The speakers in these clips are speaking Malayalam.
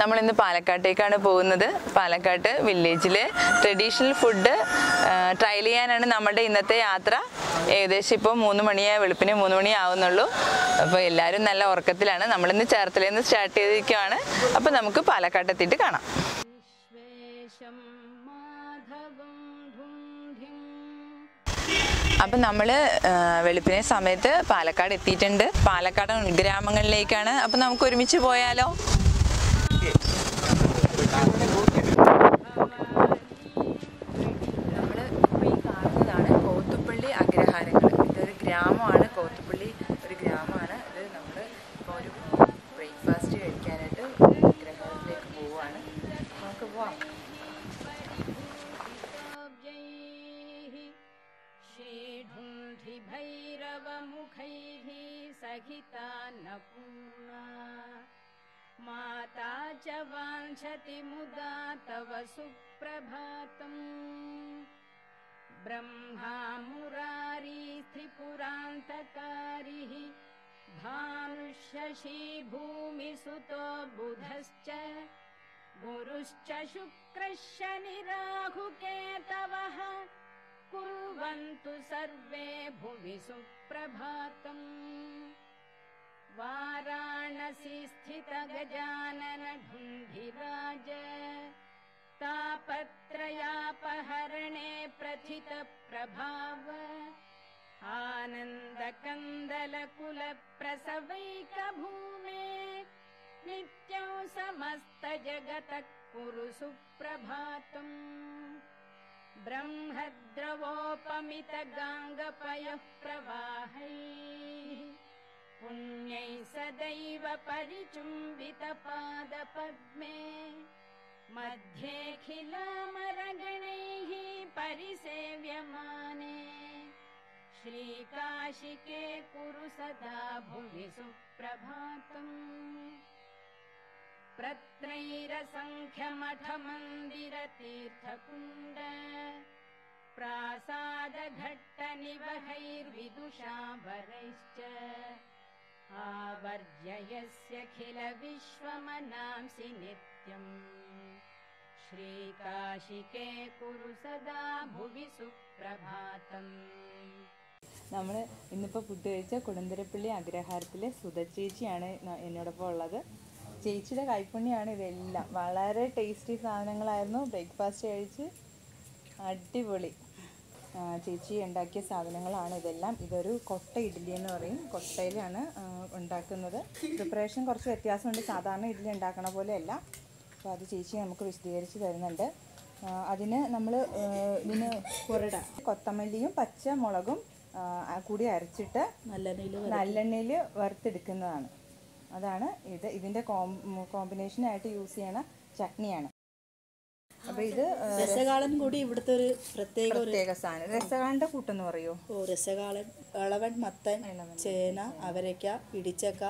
നമ്മൾ ഇന്ന് പാലക്കാട്ടേക്കാണ് പോകുന്നത്. പാലക്കാട്ട് വില്ലേജിൽ ട്രഡീഷണൽ ഫുഡ് ട്രയൽ ചെയ്യാനാണ് നമ്മുടെ ഇന്നത്തെ യാത്ര. ഏകദേശം ഇപ്പോൾ മൂന്ന് മണിയാ വെളുപ്പിന് മൂന്ന് മണി ആവുന്നുള്ളൂ. അപ്പോൾ എല്ലാവരും നല്ല ഉറക്കത്തിലാണ്. നമ്മളിന്ന് ചേർത്തലയിൽ നിന്ന് സ്റ്റാർട്ട് ചെയ്തിരിക്കുകയാണ് അപ്പോൾ നമുക്ക് പാലക്കാട്ടെത്തിയിട്ട് കാണാം. അപ്പം നമ്മൾ വെളുപ്പിനെ സമയത്ത് പാലക്കാട് എത്തിയിട്ടുണ്ട്. പാലക്കാട് ഗ്രാമങ്ങളിലേക്കാണ്. അപ്പം നമുക്ക് ഒരുമിച്ച് പോയാലോ? श्रीढुण्ढिभैरवमुखैः सहिता नपूर्णा माता च वाञ्छति मुदा तव सुप्रभातम्। ब्रह्मा मुरारीस्त्रिपुरान्तकारिः भानुष्यशी भूमिसुतो बुधश्च। गुरुश्च शुक्रः शनिराहुकेतवः कुर्वन्तु सर्वे भुवि सुप्रभातम्। वाराणसी स्थितगजानन ढुण्ढिराज तापत्रयापहरणे प्रथितप्रभाव आनन्दकन्दलकुलप्रसवैकभूमे। नित्यं समस्तजगतः कुरु सुप्रभातम् ब्रह्मद्रवोपमितगाङ्गपयः प्रवाहैः पुण्यैः सदैव परिचुम्बितपादपद्मे मध्येऽखिलामरगणैः परिसेव्यमाने श्रीकाशिके कुरु सदा भुवि सुप्रभातम् प्रत्रैरसङ्ख्यमठमन्दिरतीर्थकुण्ड प्रासादघट्टनिवहैर्विदुषाभरैश्च आवर्जयस्यखिलविश्वमनांसि नित्यम् श्रीकाशिके कुरु सदा भुवि सुप्रभातम् നമ്മൾ ഇന്നിപ്പോൾ ഫുഡ് കഴിച്ച കൊടുന്തരപ്പള്ളി അഗ്രഹാരത്തിലെ സുധ ചേച്ചിയാണ് ന- എന്നോടൊപ്പം ഉള്ളത് ചേച്ചിയുടെ കൈപ്പുണ്യാണ് ഇതെല്ലാം. വളരെ ടേസ്റ്റി സാധനങ്ങളായിരുന്നു. ബ്രേക്ക്ഫാസ്റ്റ് കഴിച്ച് അടിപൊളി. ചേച്ചി ഉണ്ടാക്കിയ സാധനങ്ങളാണ് ഇതെല്ലാം. ഇതൊരു കൊട്ട ഇഡ്ഡലി എന്ന് പറയും. കൊട്ടയിലാണ് ഉണ്ടാക്കുന്നത്. പ്രിപ്പറേഷൻ കുറച്ച് വ്യത്യാസമുണ്ട്. സാധാരണ ഇഡ്ഡലി ഉണ്ടാക്കണ പോലെയല്ല. അപ്പോൾ അത് ചേച്ചി നമുക്ക് വിശദീകരിച്ച് തരുന്നുണ്ട്. അതിന് നമ്മൾ ഇതിന് പുരട കൊത്തമല്ലിയും പച്ചമുളകും കൂടി അരച്ചിട്ട് നല്ലെണ്ണയിൽ വറുത്തെടുക്കുന്നതാണ്. അതാണ് ഇത്. ഇതിന്റെ കോമ്പിനേഷനായിട്ട് യൂസ് ചെയ്യണ ചട്നിയാണ്. അപ്പൊ ഇത് രസകാളൻ കൂടി ഇവിടുത്തെ ഒരു പ്രത്യേക പ്രത്യേക സാധനം. രസകാളന്റെ കൂട്ടെന്ന് പറയോ? ഓ, രസകാളൻ ഇളവൻ മത്തൻ ചേന അവരക്ക ഇടിച്ചക്ക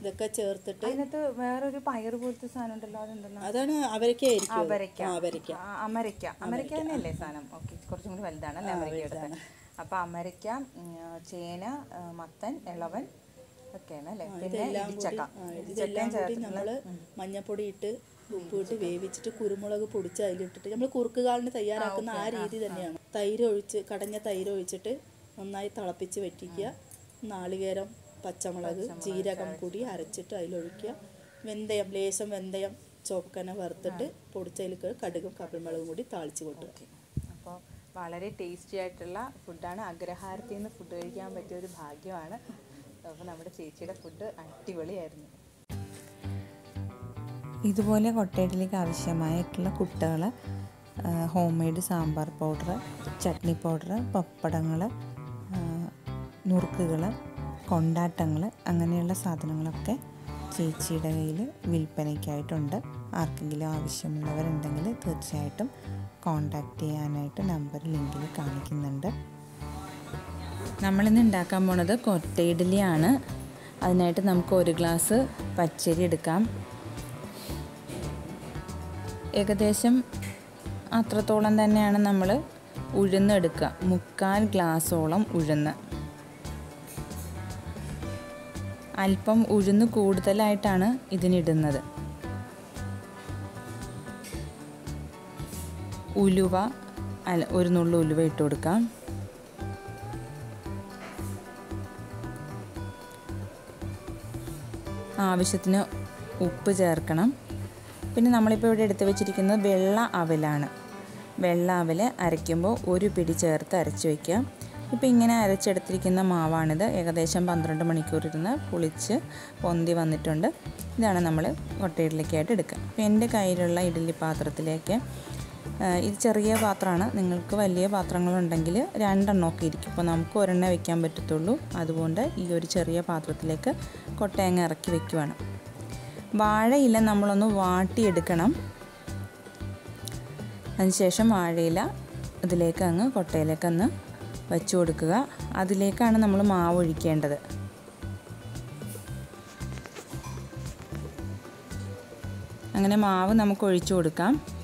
ഇതൊക്കെ ചേർത്തിട്ട് അതിനകത്ത് വേറൊരു പയർ പോലത്തെ സാധനം ഉണ്ടല്ലോ അതെന്താ അതാണ് അവരക്ക അവരക്ക അവരക്ക അമരക്ക അമരക്ക തന്നെയല്ലേ സാധനം? ഓക്കെ കുറച്ചും കൂടി വലുതാണ് അല്ലേ അമരക്ക എടുത്തത്. അപ്പൊ അമരക്ക ചേന മത്തൻ ഇളവൻ ഒക്കെയാണ് അല്ലേ പിന്നെ ഇടിച്ചക്ക. ഇതെല്ലാം കൂടി നമ്മൾ മഞ്ഞപ്പൊടി ഇട്ട് ഉപ്പ് ഇട്ട് വേവിച്ചിട്ട് കുരുമുളക് പൊടിച്ച് അതിലിട്ടിട്ട് നമ്മൾ കുറുക്കുകാലിന് തയ്യാറാക്കുന്ന ആ രീതി തന്നെയാണ് തൈര് ഒഴിച്ച് കടഞ്ഞ തൈര് ഒഴിച്ചിട്ട് നന്നായി തിളപ്പിച്ച് വെറ്റിക്കുക. നാളികേരം പച്ചമുളക് ജീരകം കൂടി അരച്ചിട്ട് അതിലൊഴിക്കുക. വെന്തയം ലേശം വെന്തയം ചോക്കന വറുത്തിട്ട് പൊടിച്ചതിൽ കടുകും കപ്പിൾമുളകും കൂടി താളിച്ച് കൊട്ടുക. അപ്പോൾ വളരെ ടേസ്റ്റി ആയിട്ടുള്ള ഫുഡാണ്. അഗ്രഹാരത്തിൽ നിന്ന് ഫുഡ് കഴിക്കാൻ പറ്റിയ ഒരു ഭാഗ്യമാണ്. അപ്പോൾ നമ്മുടെ ചേച്ചിയുടെ ഫുഡ് അടിപൊളിയായിരുന്നു. ഇതുപോലെ കൊട്ടയിലേക്ക് ആവശ്യമായിട്ടുള്ള കുട്ടകൾ homemade sambar powder chutney powder പപ്പടങ്ങൾ നുറുക്കുകൾ കൊണ്ടാട്ടങ്ങൾ അങ്ങനെയുള്ള സാധനങ്ങളൊക്കെ ചേച്ചിയുടെ കയ്യിൽ വിൽപ്പനയ്ക്കായിട്ടുണ്ട്. ആർക്കെങ്കിലും ആവശ്യമുള്ളവരുണ്ടെങ്കിൽ തീർച്ചയായിട്ടും കോണ്ടാക്ട് ചെയ്യാനായിട്ട് നമ്പർ ലിങ്കിൽ കാണിക്കുന്നുണ്ട്. നമ്മളിന്ന് ഉണ്ടാക്കാൻ പോണത് കൊട്ട ഇഡ്ഡലിയാണ്. അതിനായിട്ട് നമുക്ക് ഒരു ഗ്ലാസ് പച്ചരി എടുക്കാം. ഏകദേശം അത്രത്തോളം തന്നെയാണ് നമ്മൾ ഉഴുന്നെടുക്കുക. മുക്കാൽ ഗ്ലാസ്സോളം ഉഴുന്ന്. അല്പം ഉഴുന്ന് കൂടുതലായിട്ടാണ് ഇതിനിടുന്നത്. ഉലുവ അല്ല ഒരു നുള്ളു ഉലുവ ഇട്ട് കൊടുക്കാം. ആവശ്യത്തിന് ഉപ്പ് ചേർക്കണം. പിന്നെ നമ്മളിപ്പോൾ ഇവിടെ എടുത്തു വെച്ചിരിക്കുന്നത് വെള്ള അവലാണ്. വെള്ള അവൽ അരയ്ക്കുമ്പോൾ ഒരു പിടി ചേർത്ത് അരച്ച് വയ്ക്കുക ഇപ്പോൾ ഇങ്ങനെ അരച്ചെടുത്തിരിക്കുന്ന മാവാണിത്. ഏകദേശം പന്ത്രണ്ട് മണിക്കൂർ ഇരുന്ന് പുളിച്ച് പൊന്തി വന്നിട്ടുണ്ട്. ഇതാണ് നമ്മൾ കൊട്ടയിടലിലേക്കായിട്ട് എടുക്കുക. അപ്പോൾ എന്റെ കയ്യിലുള്ള ഇഡ്ഡലി പാത്രത്തിലേക്ക് ഇത് ചെറിയ പാത്രമാണ്. നിങ്ങൾക്ക് വലിയ പാത്രങ്ങളുണ്ടെങ്കിൽ രണ്ടെണ്ണമൊക്കെ ഇരിക്കും. അപ്പോൾ നമുക്ക് ഒരെണ്ണേ വെക്കാൻ പറ്റത്തുള്ളൂ. അതുകൊണ്ട് ഈ ഒരു ചെറിയ പാത്രത്തിലേക്ക് കൊട്ടയങ്ങ ഇറക്കി വെക്കുവാണ്. വാഴയില നമ്മളൊന്ന് വാട്ടിയെടുക്കണം. അതിനുശേഷം വാഴയില ഇതിലേക്ക് അങ്ങ് കൊട്ടയിലേക്കൊന്ന് വെച്ച് കൊടുക്കുക. അതിലേക്കാണ് നമ്മൾ മാവ് ഒഴിക്കേണ്ടത്. അങ്ങനെ മാവ് നമുക്ക് ഒഴിച്ചു കൊടുക്കാം.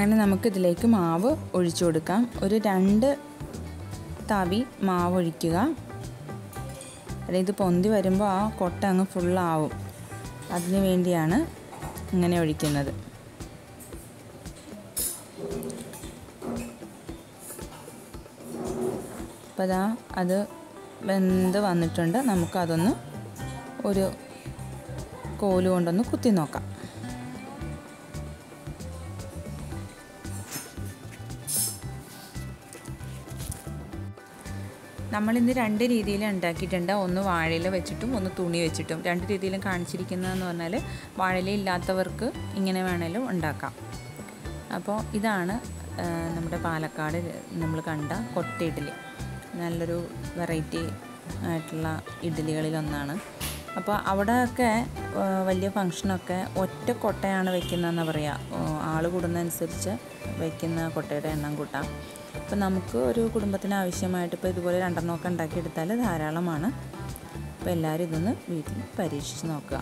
അങ്ങനെ നമുക്കിതിലേക്ക് മാവ് ഒഴിച്ചു കൊടുക്കാം. ഒരു രണ്ട് തവി മാവ് ഒഴിക്കുക. അതായത് ഇത് പൊന്തി വരുമ്പോൾ ആ കൊട്ട അങ്ങ് ഫുള്ളാവും അതിന് വേണ്ടിയാണ് ഇങ്ങനെ ഒഴിക്കുന്നത്. അപ്പോൾ അതാ അത് വെന്ത് വന്നിട്ടുണ്ട്. നമുക്കതൊന്ന് ഒരു കോൽ കൊണ്ടൊന്ന് കുത്തി നോക്കാം. നമ്മളിന്ന് രണ്ട് രീതിയിൽ ഉണ്ടാക്കിയിട്ടുണ്ട്. ഒന്ന് വാഴയില വെച്ചിട്ടും ഒന്ന് തുണി വെച്ചിട്ടും. രണ്ട് രീതിയിലും കാണിച്ചിരിക്കുന്നതെന്ന് പറഞ്ഞാൽ വാഴയില ഇല്ലാത്തവർക്ക് ഇങ്ങനെ വേണേലും ഉണ്ടാക്കാം. അപ്പോൾ ഇതാണ് നമ്മുടെ പാലക്കാട് നമ്മൾ കണ്ട കൊട്ട ഇഡ്ഡലി. നല്ലൊരു വെറൈറ്റി ആയിട്ടുള്ള ഇഡ്ഡലികളിലൊന്നാണ്. അപ്പോൾ അവിടെയൊക്കെ വലിയ ഫങ്ഷനൊക്കെ ഒറ്റ കൊട്ടയാണ് വെക്കുന്നതെന്ന് പറയുക ആൾ കൂടുന്നതനുസരിച്ച് വെക്കുന്ന കൊട്ടയുടെ എണ്ണം കൂട്ടാം. അപ്പോൾ നമുക്ക് ഒരു കുടുംബത്തിന് ആവശ്യമായിട്ട് ഇപ്പോൾ ഇതുപോലെ രണ്ടെണ്ണമൊക്കെ ഉണ്ടാക്കിയെടുത്താൽ ധാരാളമാണ്. അപ്പോൾ എല്ലാവരും ഇതൊന്ന് വീട്ടിൽ പരീക്ഷിച്ച് നോക്കുക.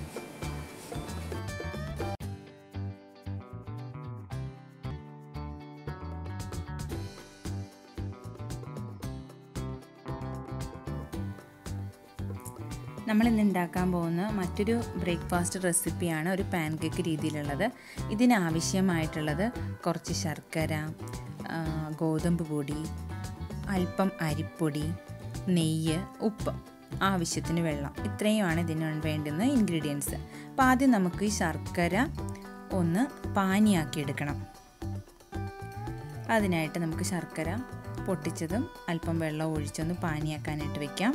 നമ്മളിന്ന് ഉണ്ടാക്കാൻ പോകുന്ന മറ്റൊരു ബ്രേക്ക്ഫാസ്റ്റ് റെസിപ്പിയാണ് ഒരു പാൻ കേക്ക് രീതിയിലുള്ളത്. ഇതിനാവശ്യമായിട്ടുള്ളത് കുറച്ച് ശർക്കര ഗോതമ്പ് പൊടി അല്പം അരിപ്പൊടി നെയ്യ് ഉപ്പ് ആവശ്യത്തിന് വെള്ളം. ഇത്രയുമാണ് ഇതിന് വേണ്ടുന്ന ഇൻഗ്രീഡിയൻസ്. അപ്പോൾ ആദ്യം നമുക്ക് ഈ ശർക്കര ഒന്ന് പാനിയാക്കി എടുക്കണം അതിനായിട്ട് നമുക്ക് ശർക്കര പൊട്ടിച്ചതും അല്പം വെള്ളം ഒഴിച്ചൊന്ന് പാനിയാക്കാനായിട്ട് വെക്കാം.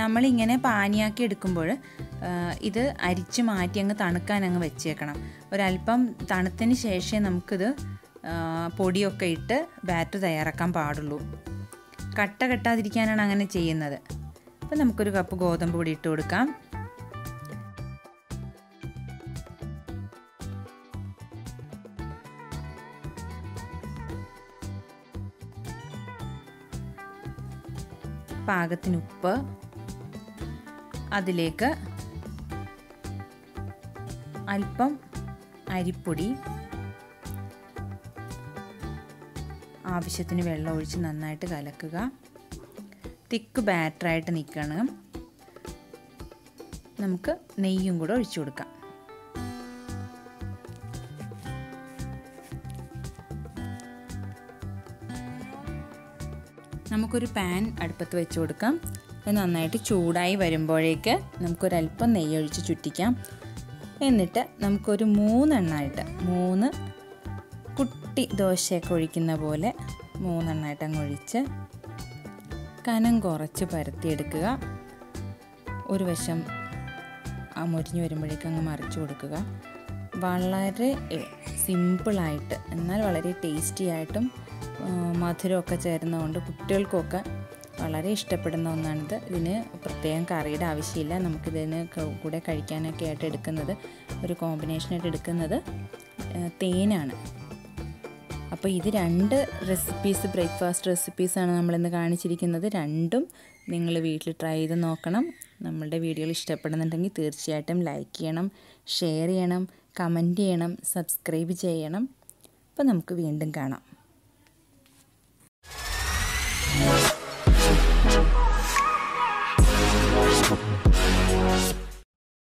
നമ്മളിങ്ങനെ പാനിയാക്കി എടുക്കുമ്പോൾ ഇത് അരിച്ച് മാറ്റി അങ്ങ് തണുക്കാൻ അങ്ങ് വെച്ചേക്കണം. ഒരല്പം തണുത്തതിന് ശേഷമേ നമുക്കിത് പൊടിയൊക്കെ ഇട്ട് ബാറ്റർ തയ്യാറാക്കാൻ പാടുള്ളൂ. കട്ട കെട്ടാതിരിക്കാനാണ് അങ്ങനെ ചെയ്യുന്നത്. അപ്പം നമുക്കൊരു കപ്പ് ഗോതമ്പ് പൊടി ഇട്ട് കൊടുക്കാം. പാകത്തിന് ഉപ്പ് അതിലേക്ക് അല്പം അരിപ്പൊടി ആവശ്യത്തിന് വെള്ളം ഒഴിച്ച് നന്നായിട്ട് കലക്കുക. തിക്ക് ബാറ്ററായിട്ട് നിൽക്കണം നമുക്ക് നെയ്യും കൂടെ ഒഴിച്ചു കൊടുക്കാം. നമുക്കൊരു പാൻ അടുപ്പത്ത് വെച്ച് കൊടുക്കാം. നന്നായിട്ട് ചൂടായി വരുമ്പോഴേക്ക് നമുക്കൊരല്പം നെയ്യൊഴിച്ച് ചുറ്റിക്കാം. എന്നിട്ട് നമുക്കൊരു മൂന്നെണ്ണമായിട്ട് മൂന്ന് കുട്ടി ദോശയൊക്കെ ഒഴിക്കുന്ന പോലെ മൂന്നെണ്ണമായിട്ട് അങ്ങ് ഒഴിച്ച് കനം കുറച്ച് പരത്തിയെടുക്കുക. ഒരു വശം ആ മുരിഞ്ഞ് വരുമ്പോഴേക്കും അങ്ങ് മറിച്ച് കൊടുക്കുക. വളരെ സിമ്പിളായിട്ട് എന്നാൽ വളരെ ടേസ്റ്റി ആയിട്ടും മധുരമൊക്കെ ചേരുന്നതുകൊണ്ട് കുട്ടികൾക്കൊക്കെ വളരെ ഇഷ്ടപ്പെടുന്ന ഒന്നാണിത്. ഇതിന് പ്രത്യേകം കറിയുടെ ആവശ്യമില്ല. നമുക്കിതിന് കൂടെ കഴിക്കാനൊക്കെ ആയിട്ട് എടുക്കുന്നത് ഒരു കോമ്പിനേഷനായിട്ട് എടുക്കുന്നത് തേനാണ്. അപ്പോൾ ഇത് രണ്ട് റെസിപ്പീസ് ബ്രേക്ക്ഫാസ്റ്റ് റെസിപ്പീസാണ് നമ്മളിന്ന് കാണിച്ചിരിക്കുന്നത്. രണ്ടും നിങ്ങൾ വീട്ടിൽ ട്രൈ ചെയ്ത് നോക്കണം. നമ്മളുടെ വീഡിയോകൾ ഇഷ്ടപ്പെടുന്നുണ്ടെങ്കിൽ തീർച്ചയായിട്ടും ലൈക്ക് ചെയ്യണം ഷെയർ ചെയ്യണം കമന്റ് ചെയ്യണം സബ്സ്ക്രൈബ് ചെയ്യണം. അപ്പോൾ നമുക്ക് വീണ്ടും കാണാം.